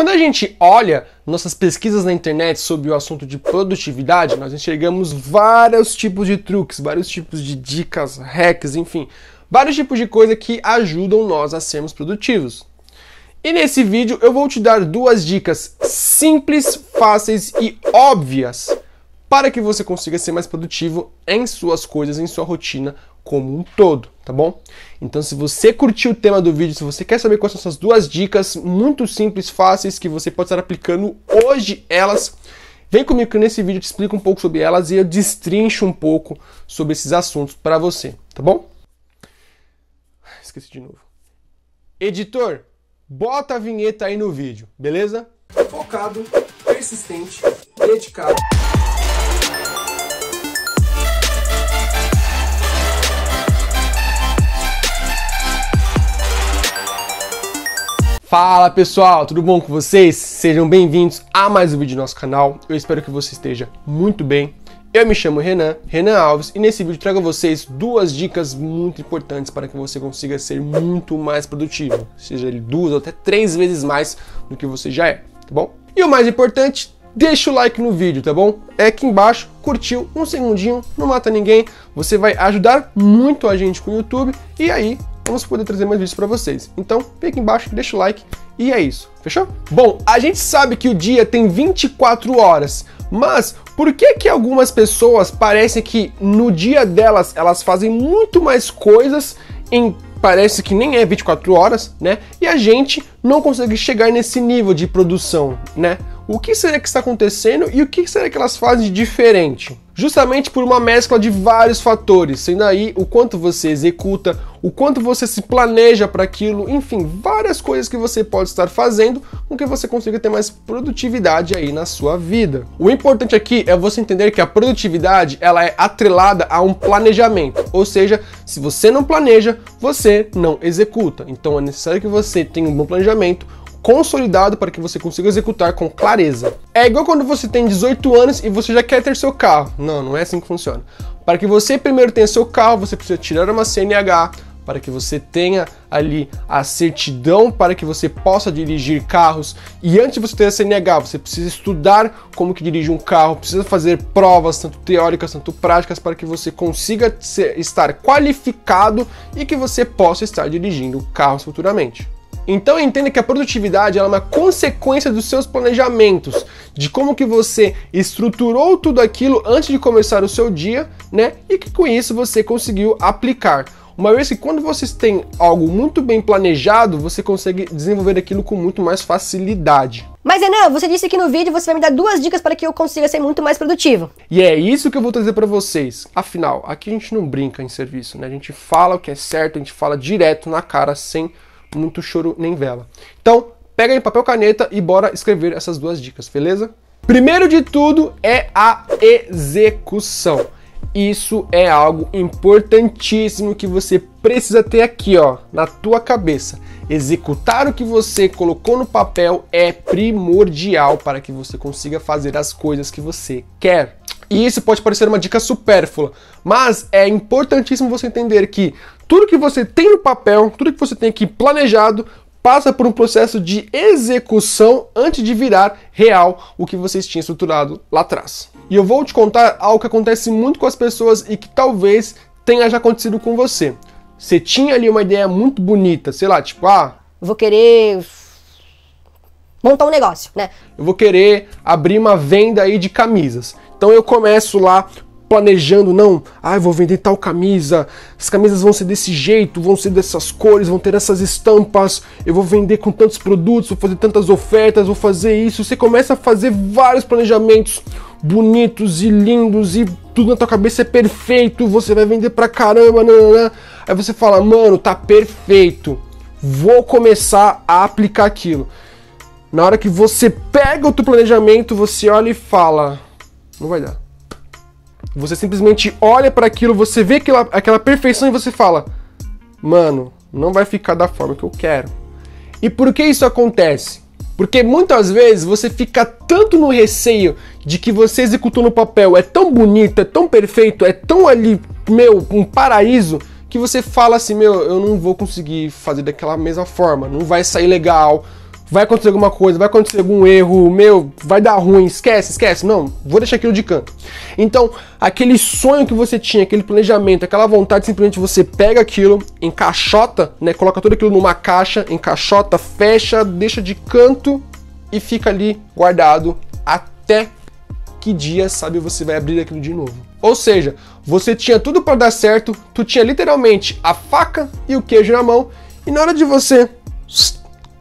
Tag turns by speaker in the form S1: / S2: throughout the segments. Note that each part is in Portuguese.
S1: Quando a gente olha nossas pesquisas na internet sobre o assunto de produtividade, nós enxergamos vários tipos de truques, vários tipos de dicas, hacks, enfim, vários tipos de coisa que ajudam nós a sermos produtivos. E nesse vídeo eu vou te dar duas dicas simples, fáceis e óbvias para que você consiga ser mais produtivo em suas coisas, em sua rotina como um todo, tá bom? Então, se você curtiu o tema do vídeo, se você quer saber quais são essas duas dicas muito simples, fáceis, que você pode estar aplicando hoje elas, vem comigo que nesse vídeo eu te explico um pouco sobre elas e eu destrincho um pouco sobre esses assuntos para você, tá bom? Esqueci de novo. Editor, bota a vinheta aí no vídeo, beleza? Focado, persistente, dedicado. Fala pessoal, tudo bom com vocês? Sejam bem-vindos a mais um vídeo do nosso canal. Eu espero que você esteja muito bem. Eu me chamo Renan, Renan Alves, e nesse vídeo trago a vocês duas dicas muito importantes para que você consiga ser muito mais produtivo, seja duas ou até três vezes mais do que você já é, tá bom? E o mais importante, deixa o like no vídeo, tá bom? É aqui embaixo, curtiu, um segundinho, não mata ninguém, você vai ajudar muito a gente com o YouTube, e aí vamos poder trazer mais vídeos para vocês. Então, aqui embaixo, deixa o like e é isso. Fechou? Bom, a gente sabe que o dia tem 24 horas, mas por que que algumas pessoas parecem que no dia delas elas fazem muito mais coisas em parece que nem é 24 horas, né? E a gente não consegue chegar nesse nível de produção, né? O que será que está acontecendo e o que será que elas fazem de diferente? Justamente por uma mescla de vários fatores, sendo aí o quanto você executa, o quanto você se planeja para aquilo, enfim, várias coisas que você pode estar fazendo com que você consiga ter mais produtividade aí na sua vida. O importante aqui é você entender que a produtividade ela é atrelada a um planejamento, ou seja, se você não planeja, você não executa. Então é necessário que você tenha um bom planejamento, consolidado para que você consiga executar com clareza. É igual quando você tem 18 anos e você já quer ter seu carro. Não, não é assim que funciona. Para que você primeiro tenha seu carro, você precisa tirar uma CNH, para que você tenha ali a certidão para que você possa dirigir carros. E antes de você ter a CNH, você precisa estudar como que dirige um carro, precisa fazer provas, tanto teóricas, tanto práticas, para que você consiga ser, estar qualificado e que você possa estar dirigindo carros futuramente. Então entenda que a produtividade é uma consequência dos seus planejamentos, de como que você estruturou tudo aquilo antes de começar o seu dia, né? E que com isso você conseguiu aplicar. Uma vez que quando vocês têm algo muito bem planejado, você consegue desenvolver aquilo com muito mais facilidade.
S2: Mas Renan, você disse que no vídeo você vai me dar duas dicas para que eu consiga ser muito mais produtivo.
S1: E é isso que eu vou trazer para vocês. Afinal, aqui a gente não brinca em serviço, né? A gente fala o que é certo, a gente fala direto na cara sem muito choro nem vela. Então, pega aí papel caneta e bora escrever essas duas dicas, beleza? Primeiro de tudo é a execução. Isso é algo importantíssimo que você precisa ter aqui, ó, na tua cabeça. Executar o que você colocou no papel é primordial para que você consiga fazer as coisas que você quer. E isso pode parecer uma dica supérflua, mas é importantíssimo você entender que tudo que você tem no papel, tudo que você tem aqui planejado, passa por um processo de execução antes de virar real o que vocês tinham estruturado lá atrás. E eu vou te contar algo que acontece muito com as pessoas e que talvez tenha já acontecido com você. Você tinha ali uma ideia muito bonita, sei lá, tipo, ah,
S2: vou querer montar um negócio, né?
S1: Eu vou querer abrir uma venda aí de camisas. Então eu começo lá planejando, não, ah, vou vender tal camisa, as camisas vão ser desse jeito, vão ser dessas cores, vão ter essas estampas, eu vou vender com tantos produtos, vou fazer tantas ofertas, vou fazer isso. Você começa a fazer vários planejamentos bonitos e lindos e tudo na tua cabeça é perfeito, você vai vender pra caramba, nanana. aí você fala, mano, tá perfeito, vou começar a aplicar aquilo. Na hora que você pega o teu planejamento, você olha e fala, não vai dar você simplesmente olha para aquilo, você vê aquela, aquela perfeição e você fala: Mano, não vai ficar da forma que eu quero. E por que isso acontece? Porque muitas vezes você fica tanto no receio de que você executou no papel é tão bonito, é tão perfeito, é tão ali, meu, um paraíso, que você fala assim: Meu, eu não vou conseguir fazer daquela mesma forma, não vai sair legal, vai acontecer alguma coisa, vai acontecer algum erro, meu, vai dar ruim, esquece, esquece. Não, vou deixar aquilo de canto. Então, aquele sonho que você tinha, aquele planejamento, aquela vontade, simplesmente você pega aquilo, encaixota, né? Coloca tudo aquilo numa caixa, encaixota, fecha, deixa de canto e fica ali guardado até que dia, sabe, você vai abrir aquilo de novo. Ou seja, você tinha tudo para dar certo, tu tinha literalmente a faca e o queijo na mão, e na hora de você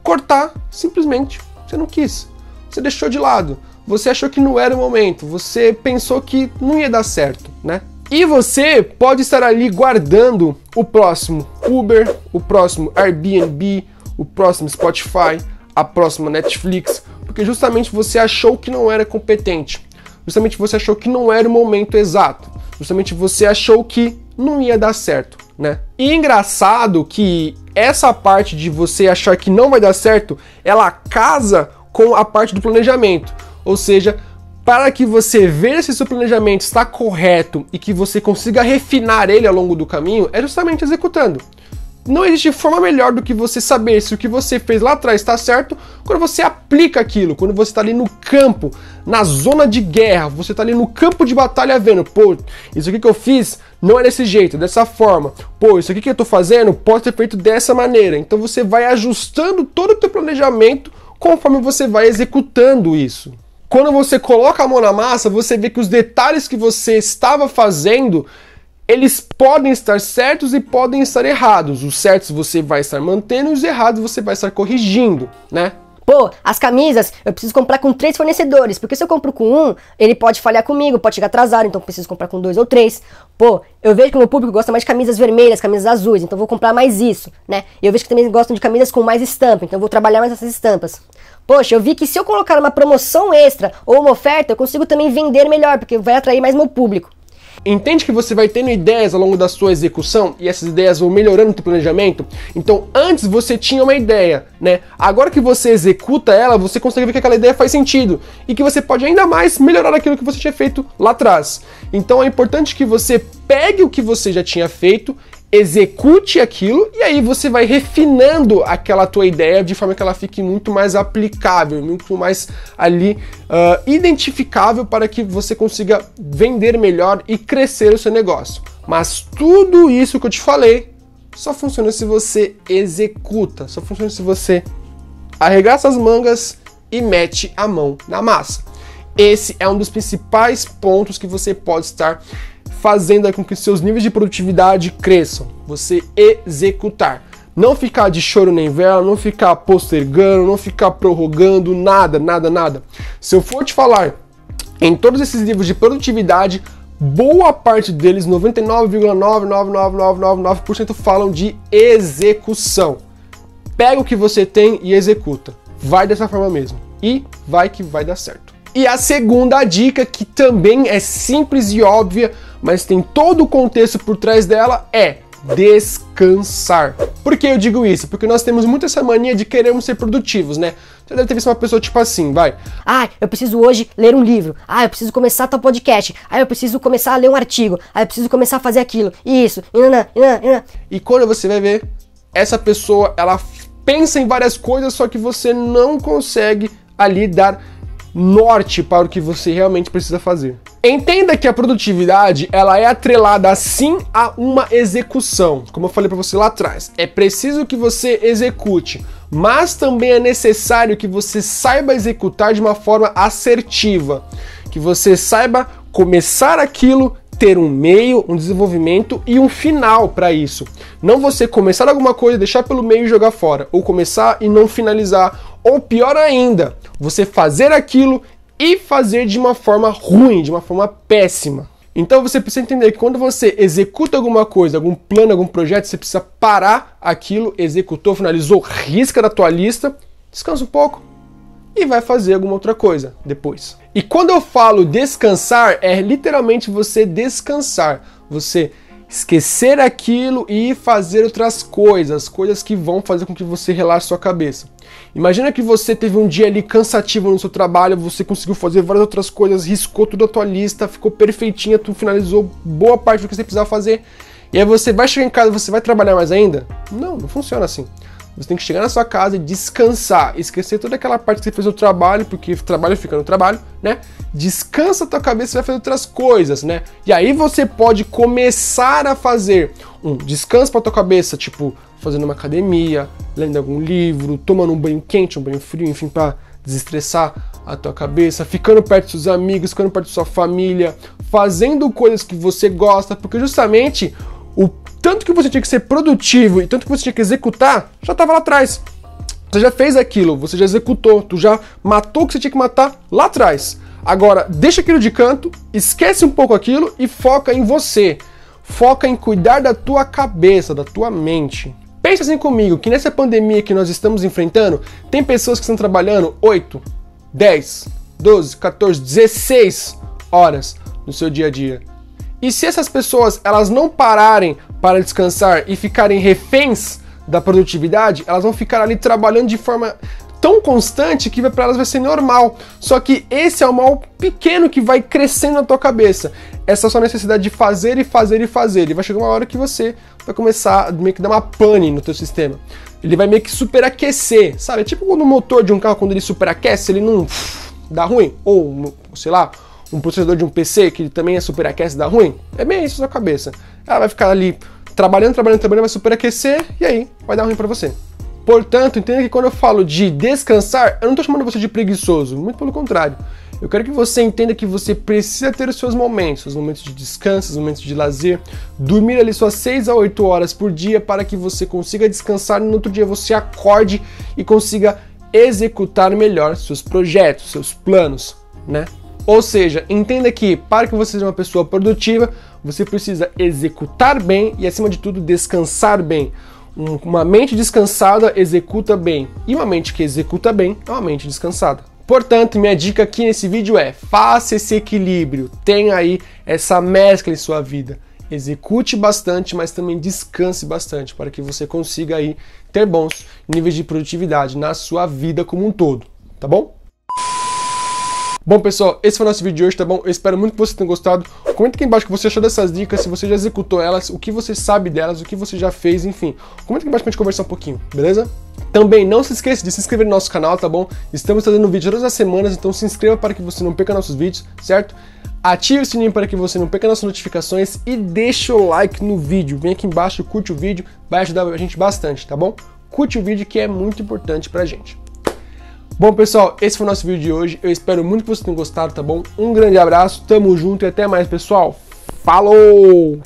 S1: cortar, simplesmente você não quis. Você deixou de lado. Você achou que não era o momento. Você pensou que não ia dar certo, né? E você pode estar ali guardando o próximo Uber, o próximo Airbnb, o próximo Spotify, a próxima Netflix, porque justamente você achou que não era competente. Justamente você achou que não era o momento exato. Justamente você achou que não ia dar certo, né? E engraçado que essa parte de você achar que não vai dar certo, ela casa com a parte do planejamento. Ou seja, para que você veja se seu planejamento está correto e que você consiga refinar ele ao longo do caminho, é justamente executando. Não existe forma melhor do que você saber se o que você fez lá atrás está certo quando você aplica aquilo, quando você está ali no campo, na zona de guerra, você está ali no campo de batalha vendo, pô, isso aqui que eu fiz não é desse jeito, dessa forma. Pô, isso aqui que eu estou fazendo pode ser feito dessa maneira. Então você vai ajustando todo o teu planejamento conforme você vai executando isso. Quando você coloca a mão na massa, você vê que os detalhes que você estava fazendo eles podem estar certos e podem estar errados. Os certos você vai estar mantendo e os errados você vai estar corrigindo, né?
S2: Pô, as camisas eu preciso comprar com três fornecedores, porque se eu compro com um, ele pode falhar comigo, pode chegar atrasado, então preciso comprar com dois ou três. Pô, eu vejo que o meu público gosta mais de camisas vermelhas, camisas azuis, então vou comprar mais isso, né? E eu vejo que também gostam de camisas com mais estampa, então vou trabalhar mais essas estampas. Poxa, eu vi que se eu colocar uma promoção extra ou uma oferta, eu consigo também vender melhor, porque vai atrair mais meu público.
S1: Entende que você vai tendo ideias ao longo da sua execução e essas ideias vão melhorando o teu planejamento? Então, antes você tinha uma ideia, né? Agora que você executa ela, você consegue ver que aquela ideia faz sentido e que você pode ainda mais melhorar aquilo que você tinha feito lá atrás. Então, é importante que você pegue o que você já tinha feito execute aquilo e aí você vai refinando aquela tua ideia de forma que ela fique muito mais aplicável, muito mais ali uh, identificável para que você consiga vender melhor e crescer o seu negócio. Mas tudo isso que eu te falei só funciona se você executa, só funciona se você arregaça as mangas e mete a mão na massa. Esse é um dos principais pontos que você pode estar fazendo com que seus níveis de produtividade cresçam. Você executar. Não ficar de choro nem vela, não ficar postergando, não ficar prorrogando, nada, nada, nada. Se eu for te falar em todos esses livros de produtividade, boa parte deles, 99,99999% falam de execução. Pega o que você tem e executa. Vai dessa forma mesmo. E vai que vai dar certo. E a segunda dica, que também é simples e óbvia, mas tem todo o contexto por trás dela, é descansar. Por que eu digo isso? Porque nós temos muito essa mania de queremos ser produtivos, né? Você deve ter visto uma pessoa tipo assim, vai.
S2: Ah, eu preciso hoje ler um livro. Ah, eu preciso começar tal podcast. Ah, eu preciso começar a ler um artigo. Ah, eu preciso começar a fazer aquilo. Isso.
S1: E quando você vai ver, essa pessoa, ela pensa em várias coisas, só que você não consegue ali dar norte para o que você realmente precisa fazer. Entenda que a produtividade ela é atrelada sim a uma execução, como eu falei para você lá atrás. É preciso que você execute, mas também é necessário que você saiba executar de uma forma assertiva, que você saiba começar aquilo ter um meio, um desenvolvimento e um final para isso. Não você começar alguma coisa, deixar pelo meio e jogar fora, ou começar e não finalizar, ou pior ainda, você fazer aquilo e fazer de uma forma ruim, de uma forma péssima. Então você precisa entender que quando você executa alguma coisa, algum plano, algum projeto, você precisa parar aquilo, executou, finalizou, risca da tua lista, descansa um pouco e vai fazer alguma outra coisa depois. E quando eu falo descansar, é literalmente você descansar, você esquecer aquilo e fazer outras coisas, coisas que vão fazer com que você relaxe sua cabeça. Imagina que você teve um dia ali cansativo no seu trabalho, você conseguiu fazer várias outras coisas, riscou toda a tua lista, ficou perfeitinha, tu finalizou boa parte do que você precisava fazer. E aí você vai chegar em casa, você vai trabalhar mais ainda? Não, não funciona assim. Você tem que chegar na sua casa e descansar, esquecer toda aquela parte que você fez no trabalho, porque o trabalho fica no trabalho, né? Descansa a tua cabeça e vai fazer outras coisas, né? E aí você pode começar a fazer um descanso para tua cabeça, tipo fazendo uma academia, lendo algum livro, tomando um banho quente, um banho frio, enfim, para desestressar a tua cabeça, ficando perto dos seus amigos, ficando perto da sua família, fazendo coisas que você gosta, porque justamente o tanto que você tinha que ser produtivo e tanto que você tinha que executar, já estava lá atrás. Você já fez aquilo, você já executou, tu já matou o que você tinha que matar lá atrás. Agora, deixa aquilo de canto, esquece um pouco aquilo e foca em você. Foca em cuidar da tua cabeça, da tua mente. Pensa assim comigo, que nessa pandemia que nós estamos enfrentando, tem pessoas que estão trabalhando 8, 10, 12, 14, 16 horas no seu dia a dia. E se essas pessoas elas não pararem para descansar e ficarem reféns da produtividade, elas vão ficar ali trabalhando de forma tão constante que para elas vai ser normal. Só que esse é o mal pequeno que vai crescendo na tua cabeça. Essa sua necessidade de fazer e fazer e fazer. E vai chegar uma hora que você vai começar a meio que dar uma pane no teu sistema. Ele vai meio que superaquecer, sabe? É tipo quando o motor de um carro, quando ele superaquece, ele não dá ruim. Ou, sei lá, um processador de um PC que também é superaquece dá ruim? É bem isso na cabeça. Ela vai ficar ali trabalhando, trabalhando, trabalhando, vai superaquecer e aí vai dar ruim para você. Portanto, entenda que quando eu falo de descansar, eu não estou chamando você de preguiçoso, muito pelo contrário. Eu quero que você entenda que você precisa ter os seus momentos, os momentos de descanso, os momentos de lazer, dormir ali suas 6 a 8 horas por dia para que você consiga descansar e no outro dia você acorde e consiga executar melhor seus projetos, seus planos, né? Ou seja, entenda que para que você seja uma pessoa produtiva, você precisa executar bem e, acima de tudo, descansar bem. Uma mente descansada executa bem, e uma mente que executa bem é uma mente descansada. Portanto, minha dica aqui nesse vídeo é: faça esse equilíbrio, tenha aí essa mescla em sua vida. Execute bastante, mas também descanse bastante para que você consiga aí ter bons níveis de produtividade na sua vida como um todo, tá bom? Bom, pessoal, esse foi o nosso vídeo de hoje, tá bom? Eu espero muito que vocês tenham gostado. Comenta aqui embaixo o que você achou dessas dicas, se você já executou elas, o que você sabe delas, o que você já fez, enfim. Comenta aqui embaixo pra gente conversar um pouquinho, beleza? Também não se esqueça de se inscrever no nosso canal, tá bom? Estamos fazendo vídeo todas as semanas, então se inscreva para que você não perca nossos vídeos, certo? Ative o sininho para que você não perca nossas notificações e deixa o like no vídeo. Vem aqui embaixo, curte o vídeo, vai ajudar a gente bastante, tá bom? Curte o vídeo que é muito importante pra gente. Bom, pessoal, esse foi o nosso vídeo de hoje. Eu espero muito que vocês tenham gostado, tá bom? Um grande abraço, tamo junto e até mais, pessoal. Falou!